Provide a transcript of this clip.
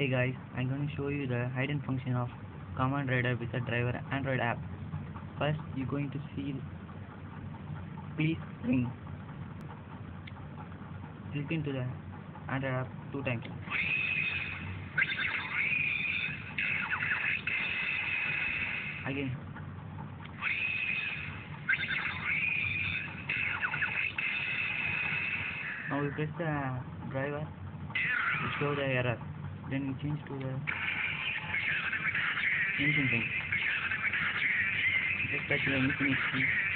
Hey guys, I'm going to show you the hidden function of Kamen Rider with the driver Android app. First, you're going to see please ring. Click into the Android app two times. Again. Now we press the driver to show the error. Then we change to the engine thing. Just the infinite key.